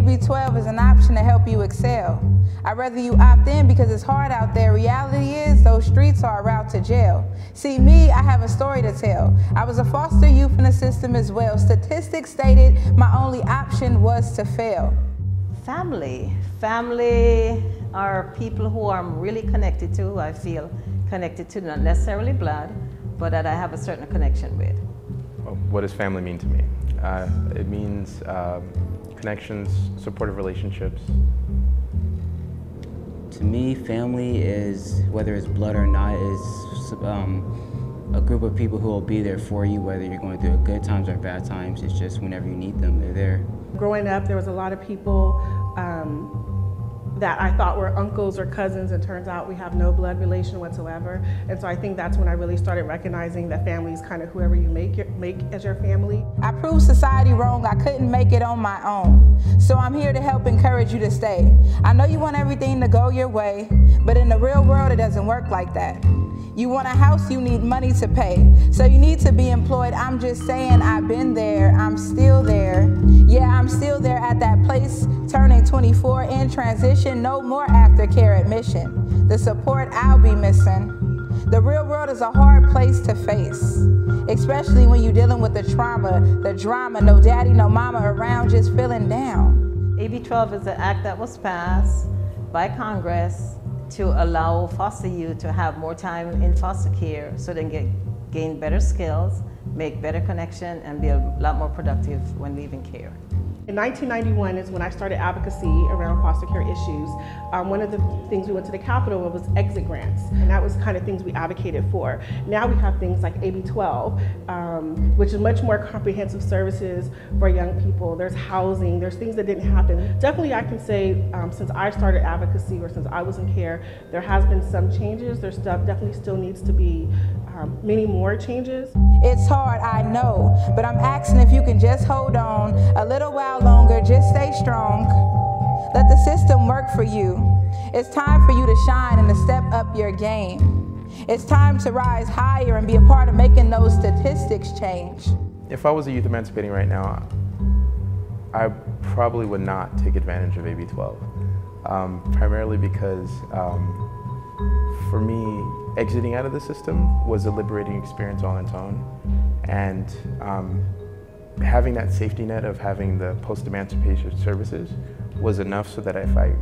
AB12 is an option to help you excel. I'd rather you opt in because it's hard out there. Reality is those streets are a route to jail. See, me, I have a story to tell. I was a foster youth in the system as well. Statistics stated my only option was to fail. Family. Family are people who I'm really connected to, who I feel connected to, not necessarily blood, but that I have a certain connection with. What does family mean to me? Uh, it means um, connections, supportive relationships. To me, family is, whether it's blood or not, is um, a group of people who will be there for you, whether you're going through good times or bad times. It's just whenever you need them, they're there. Growing up, there was a lot of people um, that I thought were uncles or cousins, and turns out we have no blood relation whatsoever. And so I think that's when I really started recognizing that family is kind of whoever you make your, make as your family. I proved society wrong. I couldn't make it on my own. So I'm here to help encourage you to stay. I know you want everything to go your way, but in the real world, it doesn't work like that. You want a house, you need money to pay. So you need to be employed. I'm just saying I've been there, I'm still there. Yeah, I'm still there at that place, turning 24 in transition, no more aftercare admission. The support I'll be missing. The real world is a hard place to face, especially when you're dealing with the trauma, the drama, no daddy, no mama around, just feeling down. AB 12 is an act that was passed by Congress to allow foster youth to have more time in foster care so they can get, gain better skills, make better connection, and be a lot more productive when leaving care. In 1991 is when I started advocacy around foster care issues. Um, one of the things we went to the Capitol was exit grants, and that was kind of things we advocated for. Now we have things like AB 12, um, which is much more comprehensive services for young people. There's housing, there's things that didn't happen. Definitely I can say um, since I started advocacy or since I was in care, there has been some changes. There's stuff definitely still needs to be um, many more changes. It's hard, I know, but I'm asking if you can just hold on a little while longer, just stay strong. Let the system work for you. It's time for you to shine and to step up your game. It's time to rise higher and be a part of making those statistics change. If I was a youth emancipating right now, I probably would not take advantage of AB 12, um, primarily because um, for me, exiting out of the system was a liberating experience all its own. And um, having that safety net of having the post-emancipation services was enough so that if I,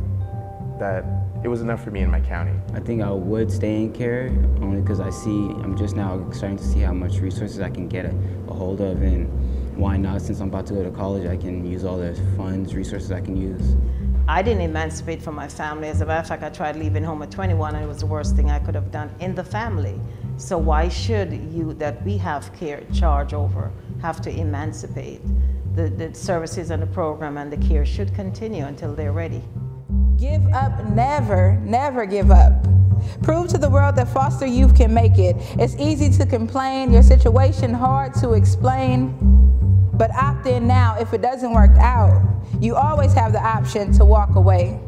that it was enough for me in my county. I think I would stay in care only because I see, I'm just now starting to see how much resources I can get a, a hold of and why not, since I'm about to go to college, I can use all the funds, resources I can use. I didn't emancipate from my family. As a matter of fact, I tried leaving home at 21 and it was the worst thing I could have done in the family. So why should you that we have care charge over have to emancipate? The, the services and the program and the care should continue until they're ready. Give up, never, never give up. Prove to the world that foster youth can make it. It's easy to complain, your situation hard to explain, but opt in now if it doesn't work out. You always have the option to walk away.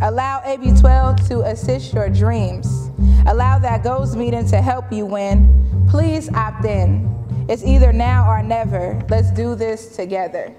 Allow AB12 to assist your dreams. Allow that goals meeting to help you win. Please opt in. It's either now or never. Let's do this together.